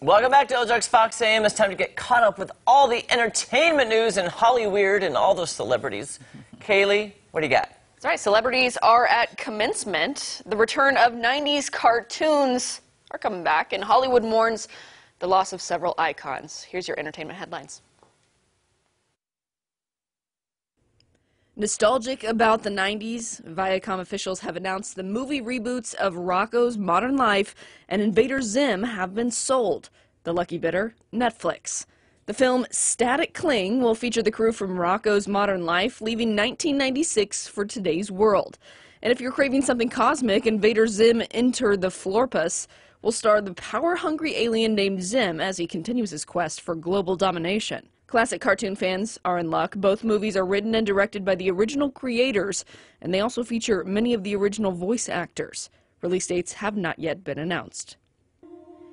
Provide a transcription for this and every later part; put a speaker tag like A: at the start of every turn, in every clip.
A: Welcome back to Ozarks Fox AM. It's time to get caught up with all the entertainment news and Hollyweird and all those celebrities. Kallie, what do you got?
B: That's right. Celebrities are at commencement. The return of 90s cartoons are coming back, and Hollywood mourns the loss of several icons. Here's your entertainment headlines. Nostalgic about the 90s, Viacom officials have announced the movie reboots of Rocko's Modern Life and Invader Zim have been sold. The lucky bidder, Netflix. The film Static Cling will feature the crew from Rocko's Modern Life, leaving 1996 for today's world. And if you're craving something cosmic, Invader Zim Enter the Florpus will star the power-hungry alien named Zim as he continues his quest for global domination. Classic cartoon fans are in luck. Both movies are written and directed by the original creators, and they also feature many of the original voice actors. Release dates have not yet been announced.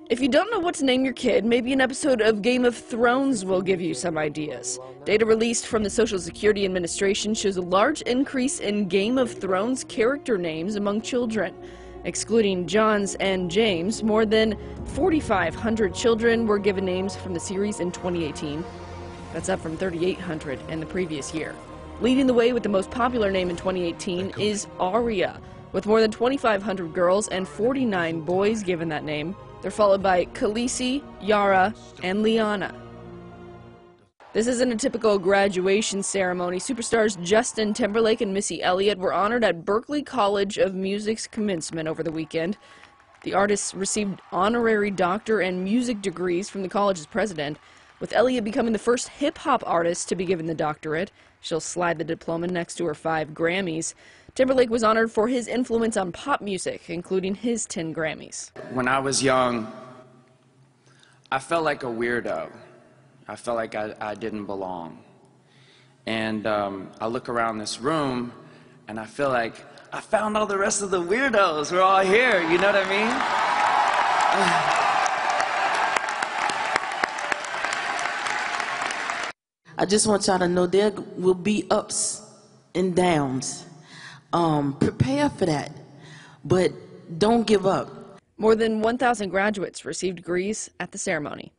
B: If you don't know what to name your kid, maybe an episode of Game of Thrones will give you some ideas. Data released from the Social Security Administration shows a large increase in Game of Thrones character names among children. Excluding Jon's and James, more than 4,500 children were given names from the series in 2018. That's up from 3,800 in the previous year. Leading the way with the most popular name in 2018 is Arya, with more than 2,500 girls and 49 boys given that name. They're followed by Khaleesi, Yara, and Lyanna. This isn't a typical graduation ceremony. Superstars Justin Timberlake and Missy Elliott were honored at Berklee College of Music's commencement over the weekend. The artists received honorary doctor and music degrees from the college's president with Elliott becoming the first hip hop artist to be given the doctorate. She'll slide the diploma next to her five Grammys. Timberlake was honored for his influence on pop music, including his 10 Grammys.
C: When I was young, I felt like a weirdo. I felt like I, I didn't belong. And um, I look around this room and I feel like I found all the rest of the weirdos. We're all here, you know what I mean?
D: I just want y'all to know there will be ups and downs. Um, prepare for that, but don't give up.
B: More than 1,000 graduates received degrees at the ceremony.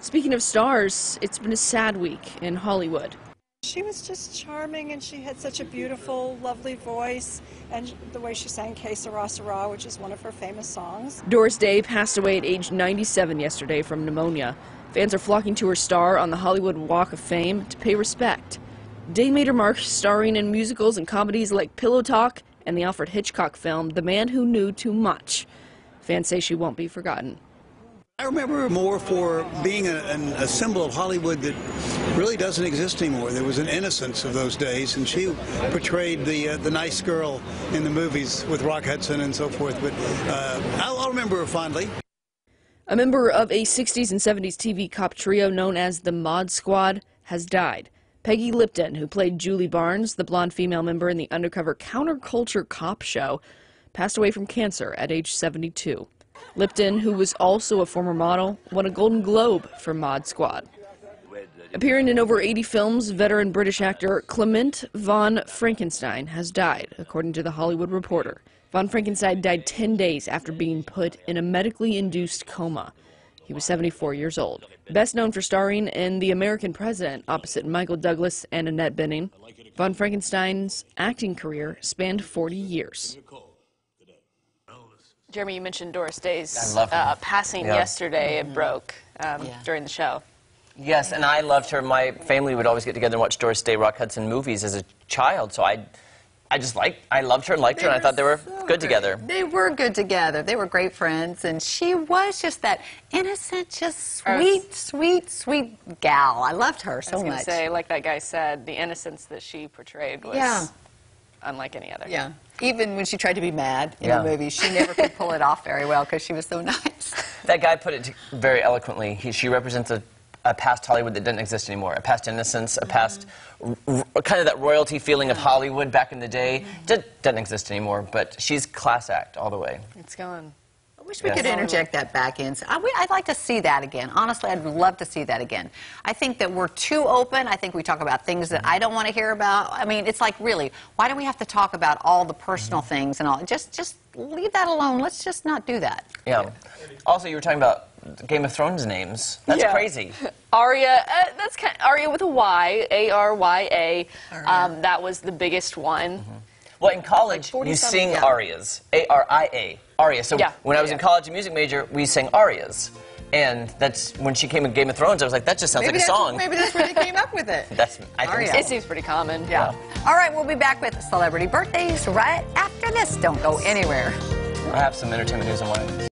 B: Speaking of stars, it's been a sad week in Hollywood.
E: She was just charming and she had such a beautiful, lovely voice and the way she sang Que Sera Sera, which is one of her famous songs.
B: Doris Day passed away at age 97 yesterday from pneumonia. Fans are flocking to her star on the Hollywood Walk of Fame to pay respect. Day made her mark starring in musicals and comedies like Pillow Talk and the Alfred Hitchcock film The Man Who Knew Too Much. Fans say she won't be forgotten.
F: I remember her more for being a, a, symbol of Hollywood that really doesn't exist anymore. There was an innocence of those days, and she portrayed the uh, the nice girl in the movies with Rock Hudson and so forth. But uh, I'll, I'll remember her fondly.
B: A member of a 60s and 70s TV cop trio known as the Mod Squad has died. Peggy Lipton, who played Julie Barnes, the blonde female member in the undercover counterculture cop show, passed away from cancer at age 72. Lipton, who was also a former model, won a Golden Globe for Mod Squad. Appearing in over 80 films, veteran British actor Clement von Franckenstein has died, according to The Hollywood Reporter. Von Franckenstein died 10 days after being put in a medically induced coma. He was 74 years old. Best known for starring in The American President opposite Michael Douglas and Annette Bening, Von Franckenstein's acting career spanned 40 years. Jeremy, you mentioned Doris Day's uh, passing yeah. yesterday. It broke um, yeah. during the show.
A: Yes, and I loved her. My family would always get together and watch Doris Day Rock Hudson movies as a child, so I I just liked, I loved her and liked they her, and I thought they were so good together.
G: They were good together. They were great friends, and she was just that innocent, just sweet, sweet, sweet gal. I loved her so
B: I was
G: much.
B: say, like that guy said, the innocence that she portrayed was yeah. unlike any other.
G: Yeah. Even when she tried to be mad in yeah. the movie, she never could pull it off very well because she was so nice.
A: That guy put it very eloquently. He, she represents a a past Hollywood that doesn't exist anymore, a past innocence, a past kind of that royalty feeling of Hollywood back in the day. Mm-hmm. doesn't exist anymore, but she's class act all the way.
B: It's gone.
G: I wish we
A: Yes.
G: could interject that back in. So I, we- I'd like to see that again. Honestly, I'd love to see that again. I think that we're too open. I think we talk about things that I don't want to hear about. I mean, it's like really, why do we have to talk about all the personal things and all? Just, just leave that alone. Let's just not do that.
A: Yeah. Also, you were talking about Game of Thrones names. That's
B: Yeah.
A: crazy.
B: Arya, uh, that's kind Arya with a Y, A R Y A. Um, that was the biggest one.
A: Well, in college,
B: 47,
A: you sing
B: yeah.
A: arias. A R I A. Aria. So
B: Yeah.
A: when I was in college, a music major, we sang arias. And that's when she came in Game of Thrones, I was like, that just sounds
G: Maybe
A: like a song.
G: maybe that's where they came up with it.
A: That's, I think so.
B: It seems pretty common.
G: Yeah. All right, we'll be back with celebrity birthdays right after this. Don't go anywhere.
A: I have some entertainment news and wine.